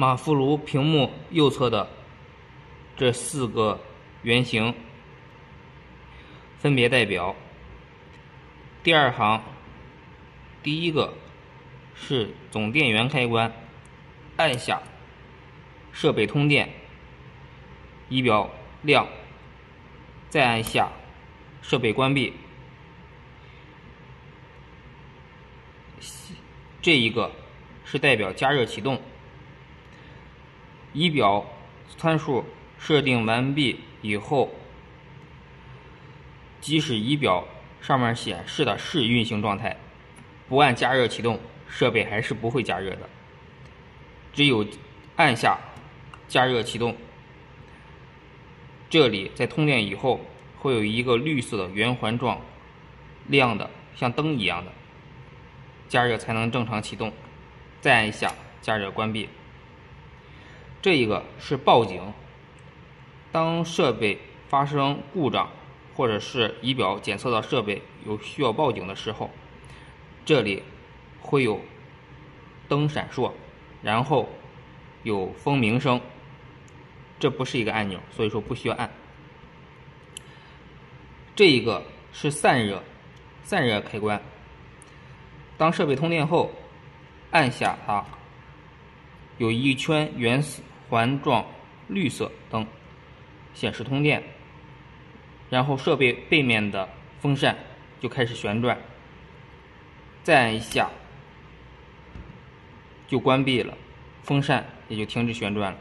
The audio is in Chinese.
马夫炉屏幕右侧的这四个圆形，分别代表第二行第一个是总电源开关，按下设备通电，仪表亮，再按下设备关闭。这一个是代表加热启动。仪表参数设定完毕以后，即使仪表上面显示的是运行状态，不按加热启动，设备还是不会加热的。只有按下加热启动，这里在通电以后会有一个绿色的圆环状亮的，像灯一样的。加热才能正常启动，再按一下加热关闭。这一个是报警，当设备发生故障或者是仪表检测到设备有需要报警的时候，这里会有灯闪烁，然后有蜂鸣声。这不是一个按钮，所以说不需要按。这一个是散热，散热开关。当设备通电后，按下它，有一圈圆环状绿色灯显示通电，然后设备背面的风扇就开始旋转，再按一下就关闭了，风扇也就停止旋转了。